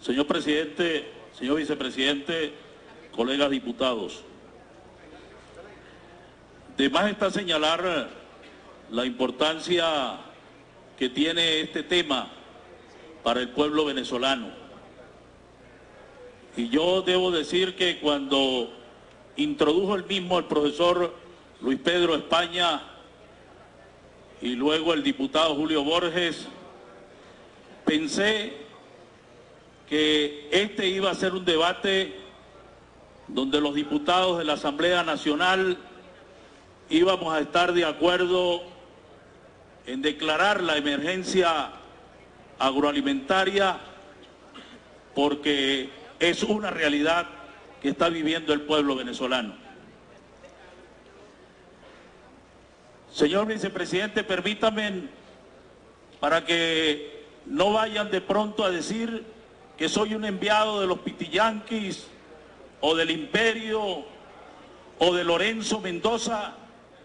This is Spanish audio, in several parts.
Señor presidente, señor vicepresidente, colegas diputados. De más está señalar la importancia que tiene este tema para el pueblo venezolano. Y yo debo decir que cuando introdujo el mismo el profesor Luis Pedro España y luego el diputado Julio Borges, pensé que este iba a ser un debate donde los diputados de la Asamblea Nacional íbamos a estar de acuerdo en declarar la emergencia agroalimentaria porque es una realidad que está viviendo el pueblo venezolano. Señor vicepresidente, permítame para que no vayan de pronto a decir que soy un enviado de los pitiyanquis o del imperio o de Lorenzo Mendoza,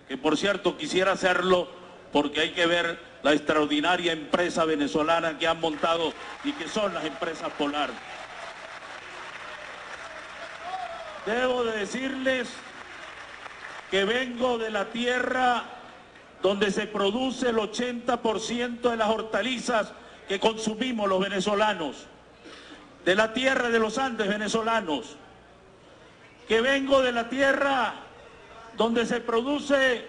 que por cierto quisiera hacerlo porque hay que ver la extraordinaria empresa venezolana que han montado y que son las empresas Polar. Debo de decirles que vengo de la tierra donde se produce el 80% de las hortalizas que consumimos los venezolanos, de la tierra de los Andes venezolanos, que vengo de la tierra donde se produce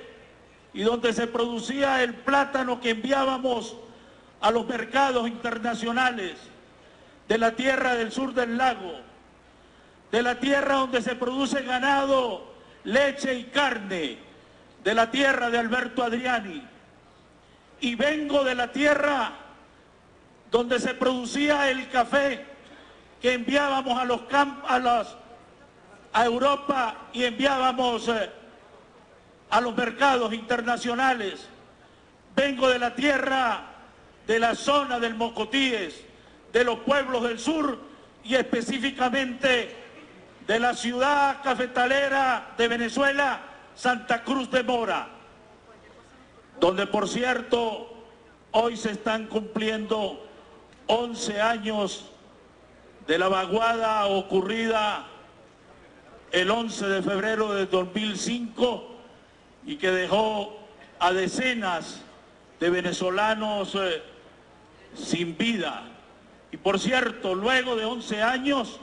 y donde se producía el plátano que enviábamos a los mercados internacionales, de la tierra del sur del lago, de la tierra donde se produce ganado, leche y carne, de la tierra de Alberto Adriani. Y vengo de la tierra donde se producía el café que enviábamos a los campos, a, a Europa y enviábamos... Eh, a los mercados internacionales. Vengo de la tierra, de la zona del Mocotíes, de los pueblos del sur y específicamente de la ciudad cafetalera de Venezuela, Santa Cruz de Mora, donde por cierto hoy se están cumpliendo 11 años de la vaguada ocurrida el 11 de febrero de 2005 y que dejó a decenas de venezolanos eh, sin vida. Y por cierto, luego de 11 años,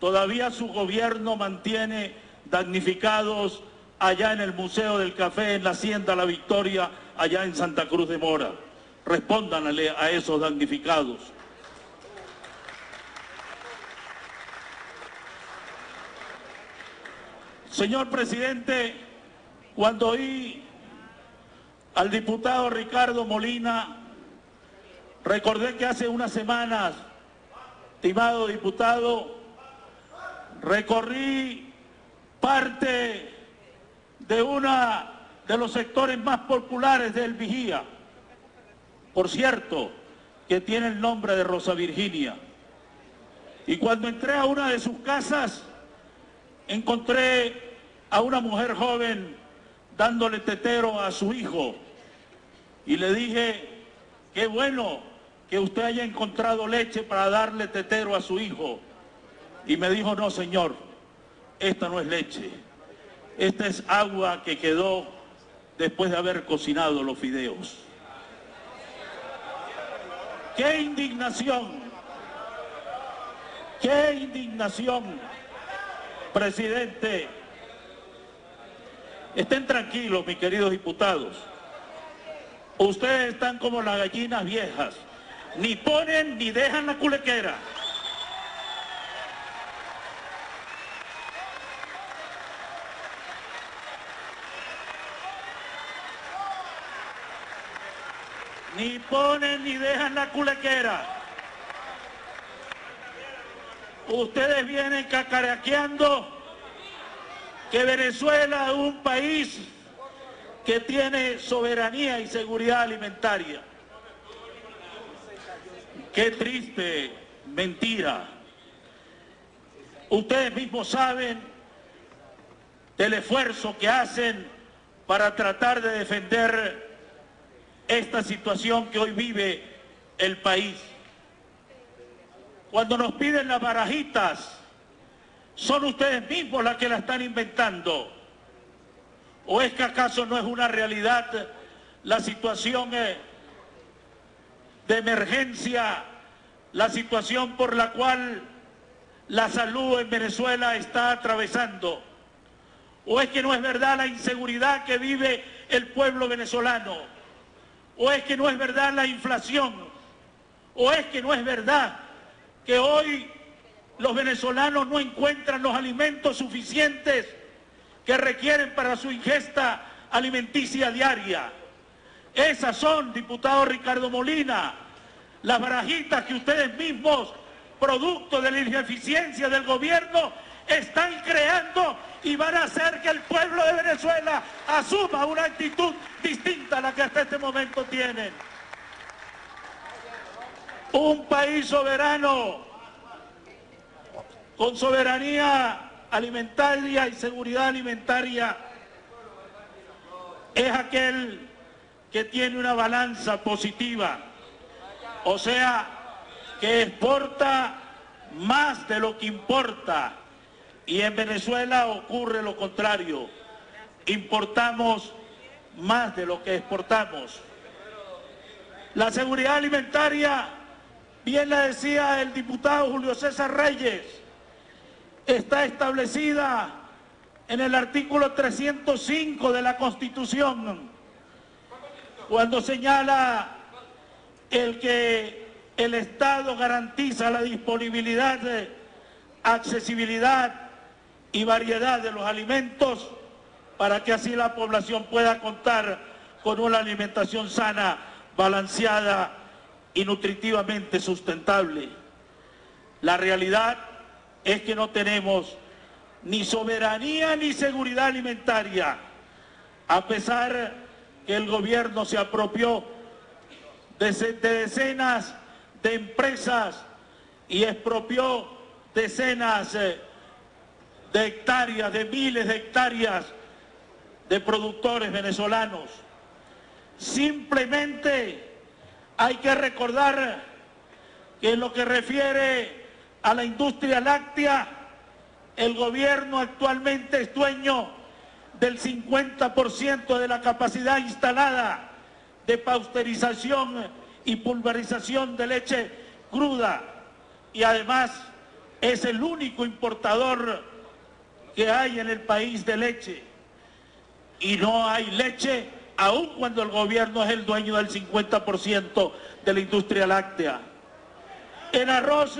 todavía su gobierno mantiene damnificados allá en el Museo del Café, en la Hacienda La Victoria, allá en Santa Cruz de Mora. Respóndanle a esos damnificados. Señor presidente, cuando oí al diputado Ricardo Molina, recordé que hace unas semanas, estimado diputado, recorrí parte de una de los sectores más populares del Vigía, por cierto, que tiene el nombre de Rosa Virginia. Y cuando entré a una de sus casas, encontré a una mujer joven dándole tetero a su hijo. Y le dije, qué bueno que usted haya encontrado leche para darle tetero a su hijo. Y me dijo, no señor, esta no es leche. Esta es agua que quedó después de haber cocinado los fideos. ¡Qué indignación! ¡Qué indignación, presidente! Estén tranquilos, mis queridos diputados. Ustedes están como las gallinas viejas. Ni ponen ni dejan la culequera. Ni ponen ni dejan la culequera. Ustedes vienen cacarequeando que Venezuela es un país que tiene soberanía y seguridad alimentaria. Qué triste mentira. Ustedes mismos saben del esfuerzo que hacen para tratar de defender esta situación que hoy vive el país. cuando nos piden las barajitas, son ustedes mismos las que la están inventando. ¿O es que acaso no es una realidad la situación eh, de emergencia, la situación por la cual la salud en Venezuela está atravesando? ¿O es que no es verdad la inseguridad que vive el pueblo venezolano? ¿O es que no es verdad la inflación? ¿O es que no es verdad que hoy los venezolanos no encuentran los alimentos suficientes que requieren para su ingesta alimenticia diaria? Esas son, diputado Ricardo Molina, las barajitas que ustedes mismos, producto de la ineficiencia del gobierno, están creando y van a hacer que el pueblo de Venezuela asuma una actitud distinta a la que hasta este momento tienen. Un país soberano, con soberanía alimentaria y seguridad alimentaria, es aquel que tiene una balanza positiva, o sea, que exporta más de lo que importa y en Venezuela ocurre lo contrario. Importamos más de lo que exportamos. La seguridad alimentaria, bien la decía el diputado Julio César Reyes, está establecida en el artículo 305 de la Constitución, cuando señala el que el Estado garantiza la disponibilidad, accesibilidad y variedad de los alimentos para que así la población pueda contar con una alimentación sana, balanceada y nutritivamente sustentable. La realidad es que no tenemos ni soberanía ni seguridad alimentaria, a pesar que el gobierno se apropió de, decenas de empresas y expropió decenas eh, de hectáreas, de miles de hectáreas de productores venezolanos. Simplemente hay que recordar que en lo que refiere a la industria láctea, el gobierno actualmente es dueño del 50% de la capacidad instalada de pasteurización y pulverización de leche cruda y además es el único importador que hay en el país de leche. Y no hay leche aun cuando el gobierno es el dueño del 50% de la industria láctea. En arroz,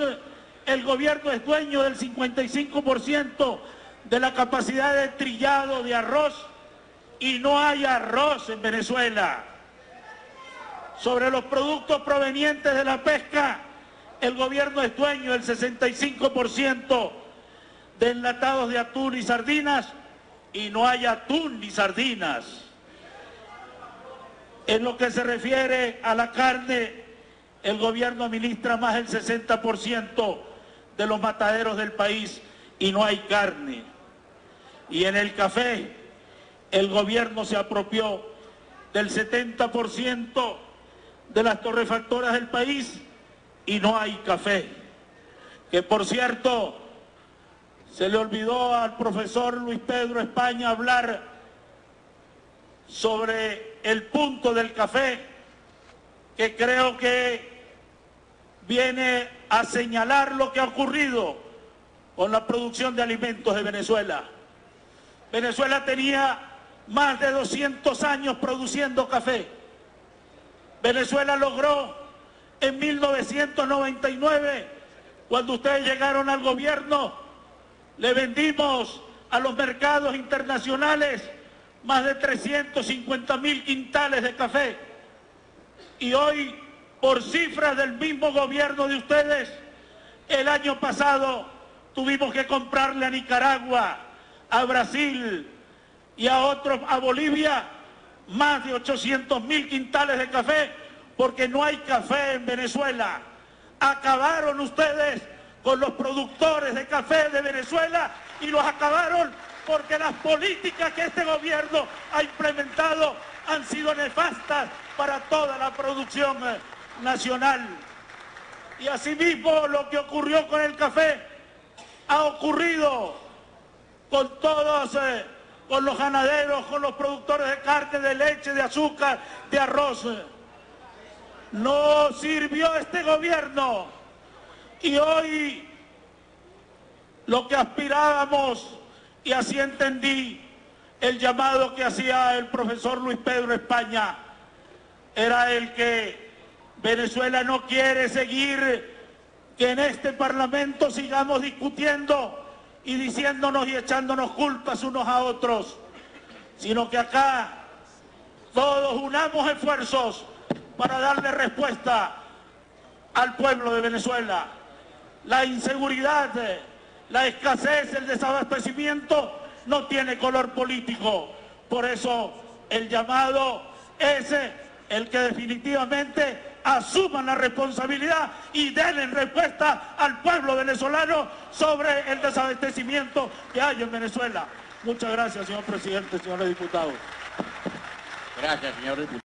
el gobierno es dueño del 55% de la capacidad de trillado de arroz y no hay arroz en Venezuela. Sobre los productos provenientes de la pesca, el gobierno es dueño del 65% de enlatados de atún y sardinas y no hay atún ni sardinas. En lo que se refiere a la carne, el gobierno administra más del 60% de los mataderos del país y no hay carne. Y en el café, el gobierno se apropió del 70% de las torrefactoras del país y no hay café. Que por cierto, se le olvidó al profesor Luis Pedro España hablar sobre el punto del café, que creo que viene a señalar lo que ha ocurrido con la producción de alimentos de Venezuela. Venezuela tenía más de 200 años produciendo café. Venezuela logró en 1999, cuando ustedes llegaron al gobierno, le vendimos a los mercados internacionales más de 350 mil quintales de café. Y hoy, por cifras del mismo gobierno de ustedes, el año pasado tuvimos que comprarle a Nicaragua, a Brasil y a otros, a Bolivia, más de 800 mil quintales de café, porque no hay café en Venezuela. Acabaron ustedes con los productores de café de Venezuela y los acabaron porque las políticas que este gobierno ha implementado han sido nefastas para toda la producción eh, nacional. Y asimismo lo que ocurrió con el café ha ocurrido con todos, eh, con los ganaderos, con los productores de carne, de leche, de azúcar, de arroz. No sirvió este gobierno. Y hoy lo que aspirábamos, y así entendí el llamado que hacía el profesor Luis Pedro España, era el que Venezuela no quiere seguir que en este Parlamento sigamos discutiendo y diciéndonos y echándonos culpas unos a otros, sino que acá todos unamos esfuerzos para darle respuesta al pueblo de Venezuela. La inseguridad, la escasez, el desabastecimiento no tiene color político. Por eso el llamado es el que definitivamente asuman la responsabilidad y den respuesta al pueblo venezolano sobre el desabastecimiento que hay en Venezuela. Muchas gracias, señor presidente, señores diputados. Gracias, señor diputado.